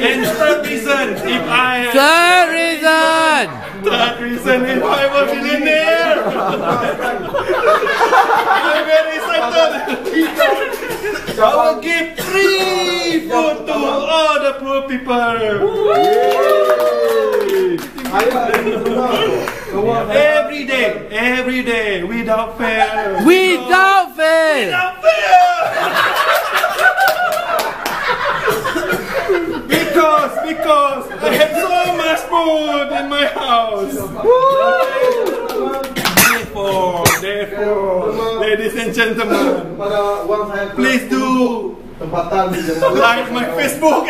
And third reason, if I. Third reason! Third reason, if I am in there, I'm very excited! I will give free food to all the poor people! every day, every day, without fail. With I have so much food in my house. Therefore, therefore, ladies and gentlemen, Pada uang saya please do like my Facebook